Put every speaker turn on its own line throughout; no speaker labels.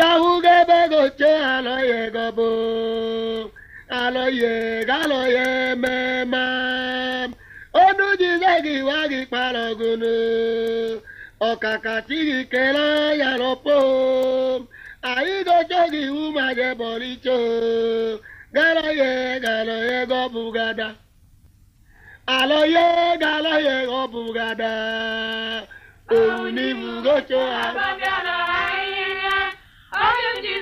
yahuge begoche aloye gobo aloye galoye mema onujizegi wagi kparogunu ọkaka tiri kele yaropo ayigojogi umage bolicho galoye galoye gobugada aloye galoye gobugada O ni ibùdókè àgbà.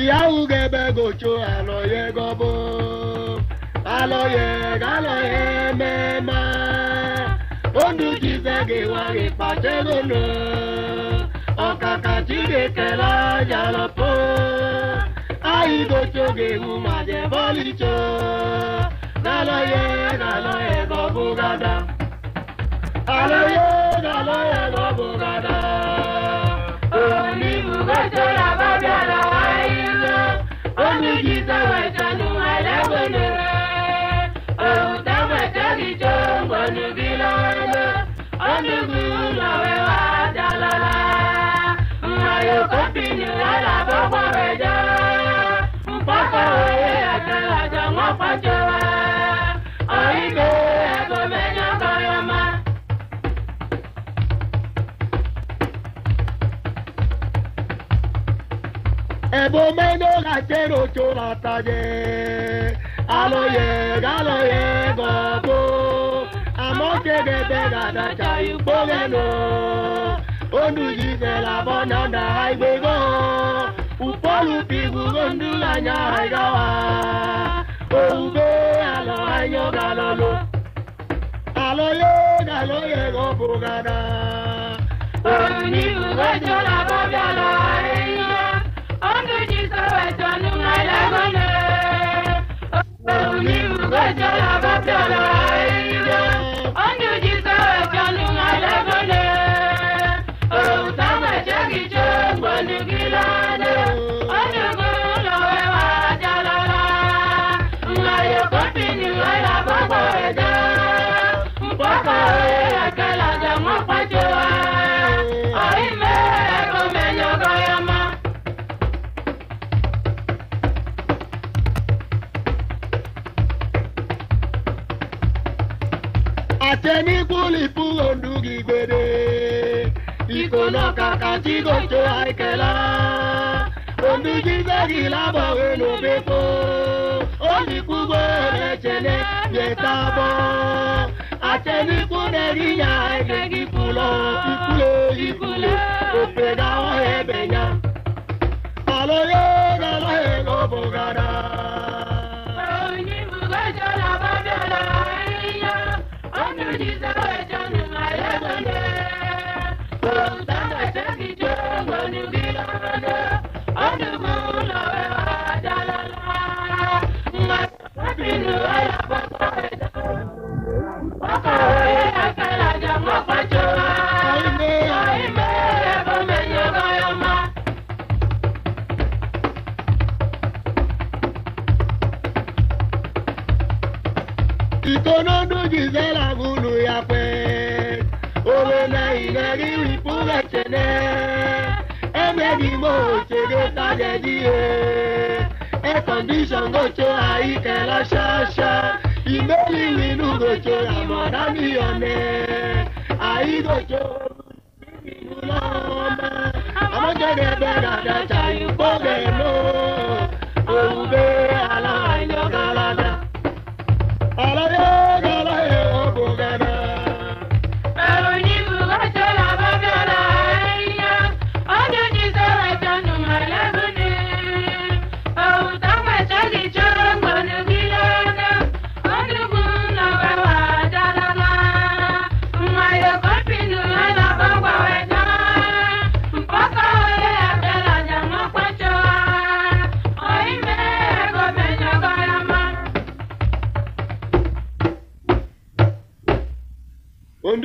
ìyáwó gẹ̀bẹ̀ gòjò àlọ́yẹ gọ́bó àlọ́yẹ gálọ́yẹ mẹ́mà ondu jizege wari patelono ọkàkàtìgè kẹlá yàlọpọ àyígòjògè wùmàjẹ bọlìjọ gálọ́yẹ gálọ́yẹ gọ́bó gàdá. onugu lọwe wa dalala mmayo kopi ni lala gbogbo rẹ jẹ mpọkọ oye àgbàlagbà wọn pàjọ wa ọyìnbó ẹgbẹ mẹjọ kọyọ ma. ẹ̀bùn mẹ́lò làjẹ́rò tó làtàjẹ́ àlọ́yẹ̀ gálọ́yẹ̀ gbọ̀ngbọ̀n kedebe ga-adacha ikpoleno onuzizela bọnada igbego ukpolupigugo ndulanya igawa oube alọanyo galolo alọye galoye gobugada onibugojona bọbiala eyiya onujisowetonu ngailagone onibugojona bọbiala àtẹ̀mí kúlìkú òǹdùkì gbèdé ìkóná kàkà tí kò tó àìkẹ́lá òǹdùkì sẹ́kì lábọ̀ wẹ̀lú bẹ́kọ́ ó ní kú gbọ́dọ̀ jẹ̀lẹ̀ yẹ̀ta bọ́ àtẹ̀mí kúlẹ̀ níyà ẹ̀ẹ́dẹ́gì kúlọ̀ ìkúlẹ̀ ìkúlẹ̀ òpè dáwọ́ ẹ̀bẹ̀ yá. àlọ́yé dáná ẹ̀ lọ́bọ̀ gàdá. òyìnbó gbẹ́jọ́ làbájọ́ làárín yá. Thank you. ya na itonondujizela ngulu yakwe obena ineriwi pungetsene emedimo osegetajediye gocho gotso aikela shasha imeliwinu gotso amọdamiyone aigotso olùsímìlú lọ́wọ́ mọ́ ọmọdé bẹ́ẹ̀ dàda ṣàyìnkó bẹ́ẹ̀ lọ.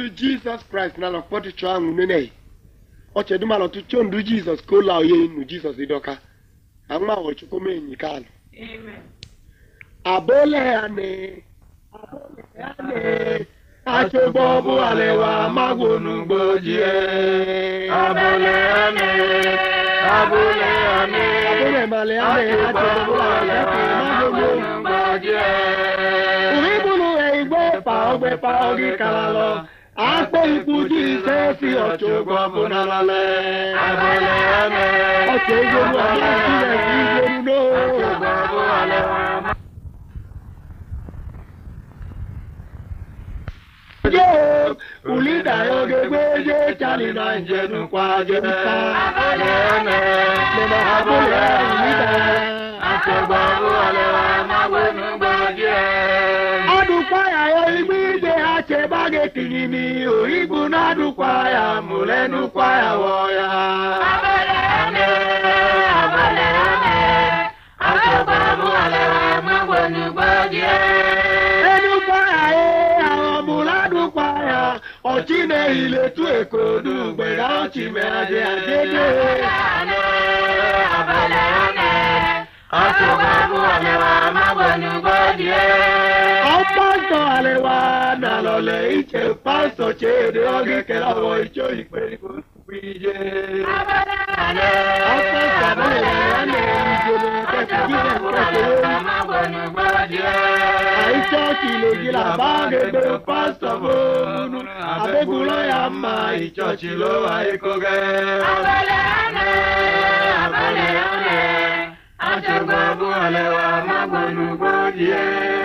chondu Jesus Christ na lopoti changu nene. Oche duma lo tu chondu Jesus kola ye nu Jesus idoka. Angma wo chuko me nyikalo. Amen. Abole ane. Abole ane. Acho bobu ale wa magunu bojie. Abole ane. Abole ane. Abole male ane. Acho bobu ale wa magunu bojie. Uribulu e igwe pa ogwe pa ogi kalalo. Uribulu e igwe pa ogwe pa ogi kalalo. Akpọ ikpuchi ise si ọchụgwọ bụnalale. Abale eme. Ọchọ egbolu ala ntụle si igbolu n'o. Ọchụgwọ bụ ala ọma. Yo, ulida yoge gbeje chali na njenu kwa jemta. Abale eme. Mama abule ulida. Ọchụgwọ bụ ala ọma gbenu che bage kinyimi oibu na dukwaya mulenu kwaya woya abalane abalane ababamu alewa mangwenu gbagie enu kwaya e awo mula dukwaya ochine iletu ekodu gbera ochime ade adede abalane abalane ababamu alewa mangwenu gbagie Pasto alewa nalole iche pasto chede oge kela wo icho ikperi kuije. Abale ale abale ale ijele kete kite kete ama bonu gbaje. Aicho kilo gila bage be pasto bonu abegulo ya ma icho chilo aikoge. Abale ale abale ale acho gbabu alewa ma bonu gbaje.